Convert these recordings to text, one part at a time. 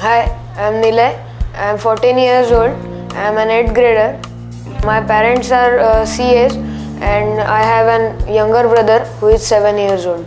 Hi, I'm Nilay. I'm 14 years old. I'm an 8th grader. My parents are uh, CAs and I have an younger brother who is 7 years old.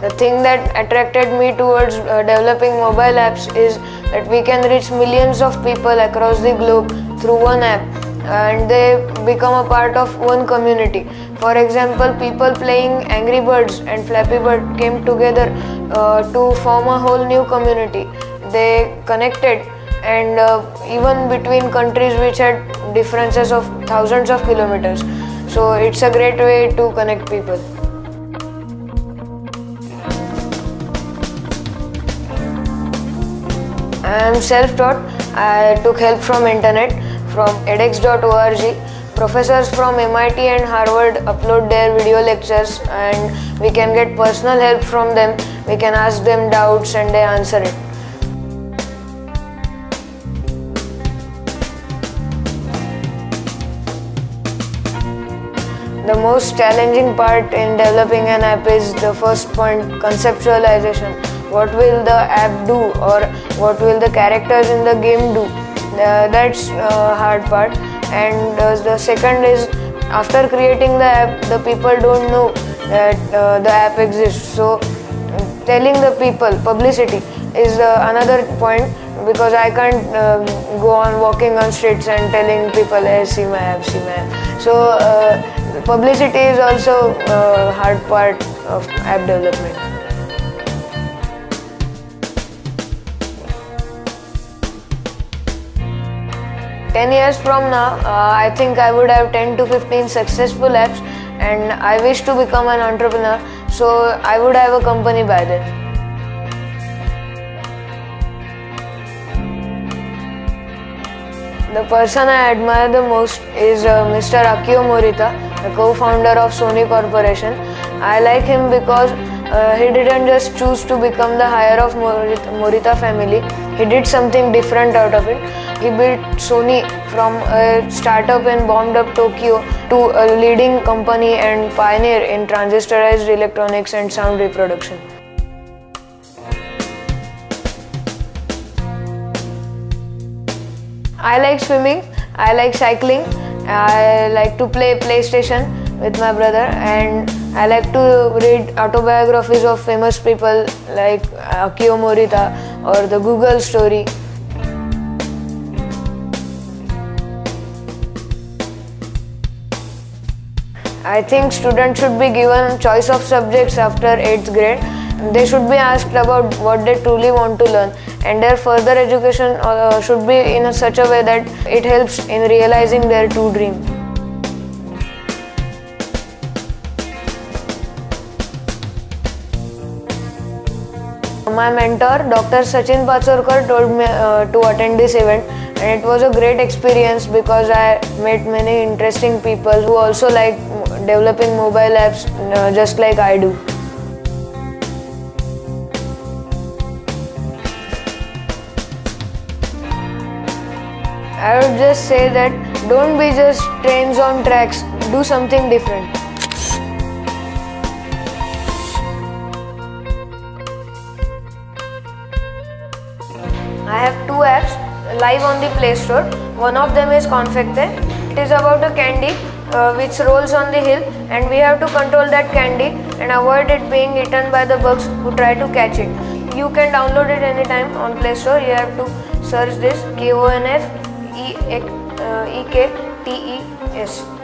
The thing that attracted me towards uh, developing mobile apps is that we can reach millions of people across the globe through one app and they become a part of one community. For example, people playing Angry Birds and Flappy Bird came together uh, to form a whole new community. They connected and uh, even between countries which had differences of thousands of kilometers. So it's a great way to connect people. I am self-taught. I took help from internet from edX.org. Professors from MIT and Harvard upload their video lectures and we can get personal help from them. We can ask them doubts and they answer it. The most challenging part in developing an app is the first point conceptualization. What will the app do or what will the characters in the game do? Uh, that's uh, hard part. And uh, the second is after creating the app, the people don't know that uh, the app exists. So telling the people publicity is uh, another point because I can't um, go on walking on streets and telling people, hey, see my app, see my app. So uh, publicity is also a hard part of app development. Ten years from now, uh, I think I would have 10 to 15 successful apps, and I wish to become an entrepreneur. So I would have a company by then. The person I admire the most is uh, Mr. Akio Morita, the co-founder of Sony Corporation. I like him because uh, he didn't just choose to become the hire of Morita family. He did something different out of it. He built Sony from a startup in bombed up Tokyo to a leading company and pioneer in transistorized electronics and sound reproduction. I like swimming, I like cycling, I like to play PlayStation with my brother, and I like to read autobiographies of famous people like Akio Morita or the Google story. I think students should be given choice of subjects after 8th grade. They should be asked about what they truly want to learn and their further education uh, should be in such a way that it helps in realizing their true dream. My mentor, Dr. Sachin Pachorkar, told me uh, to attend this event, and it was a great experience because I met many interesting people who also like developing mobile apps uh, just like I do. I would just say that don't be just trains on tracks, do something different. Live on the Play Store. One of them is Konfekte. It is about a candy uh, which rolls on the hill and we have to control that candy and avoid it being eaten by the bugs who try to catch it. You can download it anytime on Play Store. You have to search this K O N F E K T E S.